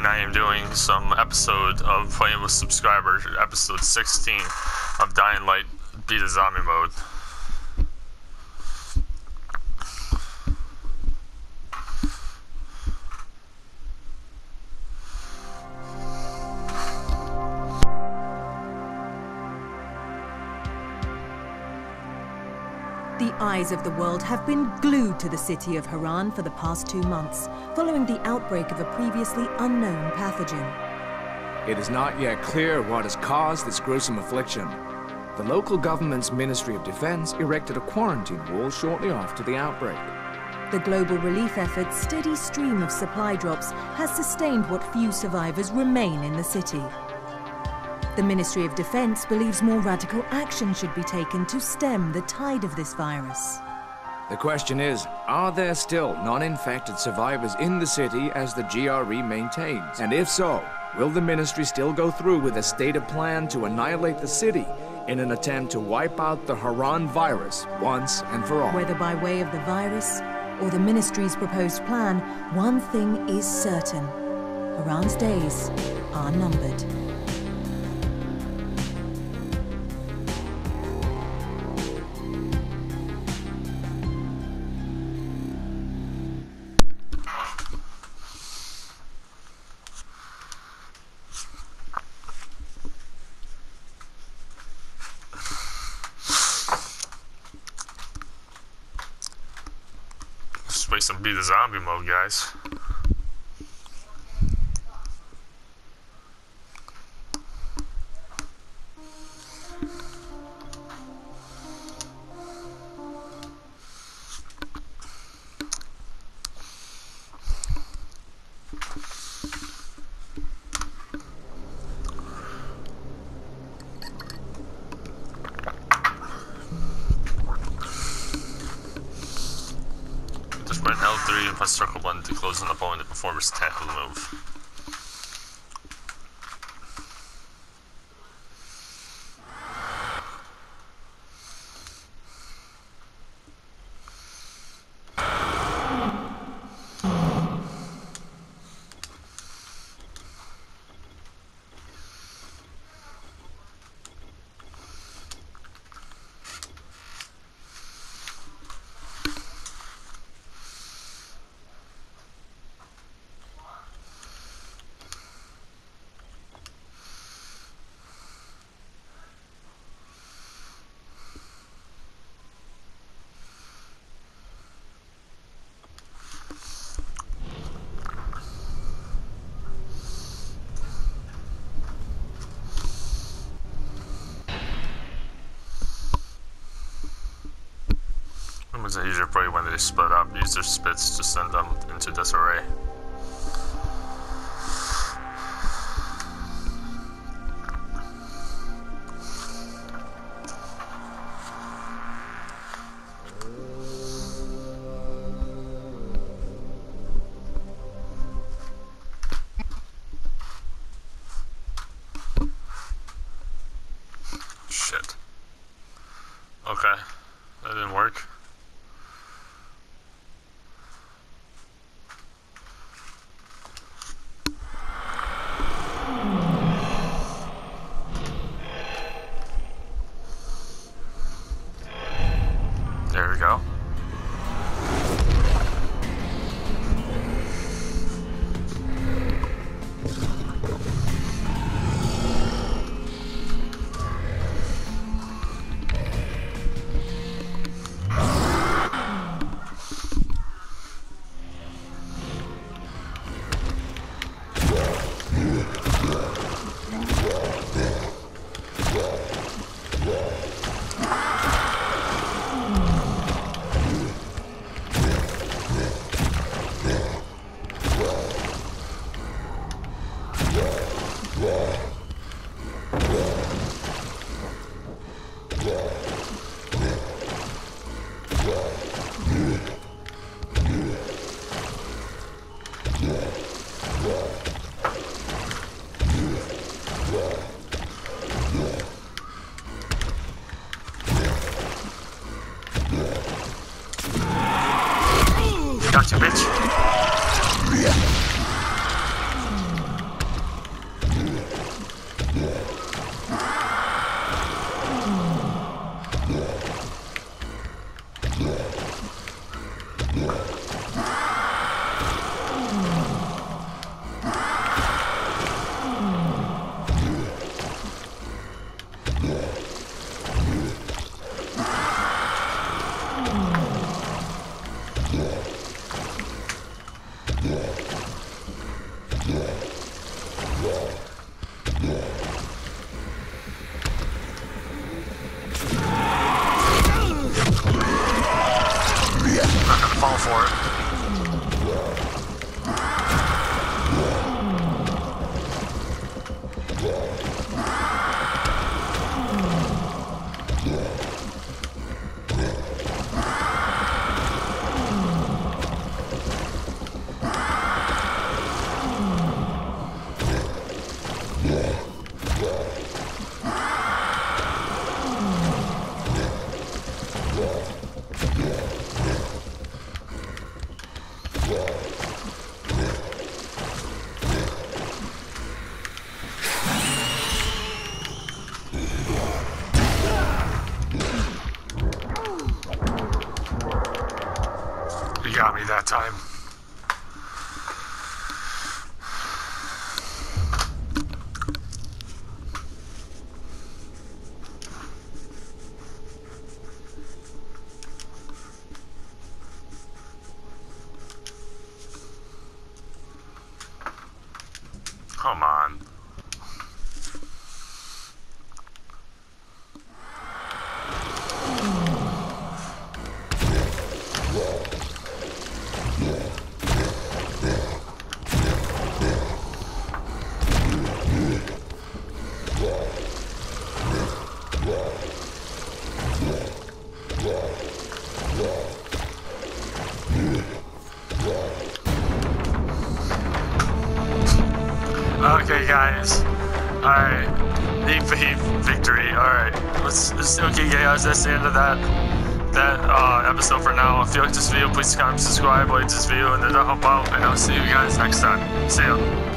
and I am doing some episode of playing with subscribers, episode 16 of Dying Light Be the Zombie mode. Eyes of the world have been glued to the city of Harran for the past two months, following the outbreak of a previously unknown pathogen. It is not yet clear what has caused this gruesome affliction. The local government's Ministry of Defense erected a quarantine wall shortly after the outbreak. The global relief effort's steady stream of supply drops has sustained what few survivors remain in the city. The Ministry of Defense believes more radical action should be taken to stem the tide of this virus. The question is, are there still non-infected survivors in the city as the GRE maintains? And if so, will the ministry still go through with a stated plan to annihilate the city in an attempt to wipe out the Harran virus once and for all? Whether by way of the virus or the ministry's proposed plan, one thing is certain. Harran's days are numbered. Play some Be the Zombie mode, guys. Just press L3 and press circle button to close an opponent to perform his tackle move. Are usually probably when they split up, use their spits to send them into disarray. Shit. Okay. That didn't work. Gotcha, bitch. Yeah. Fall for it. Me that time. Alright. EP victory. Alright. Let's, let's okay guys, that's the end of that that uh, episode for now. If you like this video, please comment, subscribe, like this video, and then help out. And I'll see you guys next time. See ya.